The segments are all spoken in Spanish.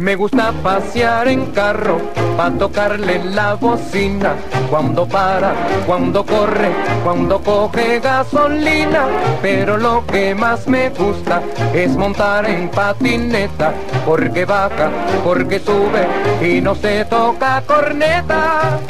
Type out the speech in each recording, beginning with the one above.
Me gusta pasear en carro, pa' tocarle la bocina, cuando para, cuando corre, cuando coge gasolina, pero lo que más me gusta es montar en patineta, porque baja, porque sube y no se toca corneta.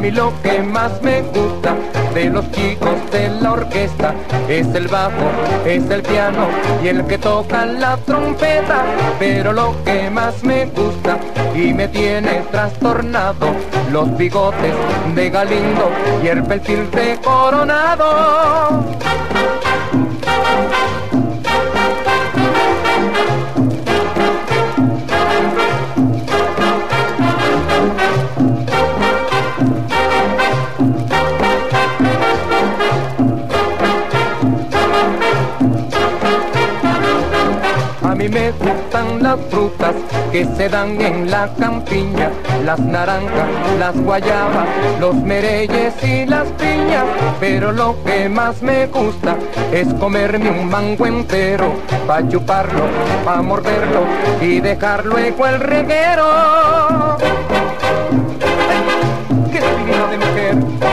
Mí lo que más me gusta de los chicos de la orquesta es el bajo, es el piano y el que toca la trompeta. Pero lo que más me gusta y me tiene trastornado, los bigotes de Galindo y el perfil de Coronado. Mí me gustan las frutas que se dan en la campiña, las naranjas, las guayabas, los mereyes y las piñas, pero lo que más me gusta es comerme un mango entero, pa' chuparlo, pa' morderlo y dejar luego el reguero. ¡Qué divino de mujer!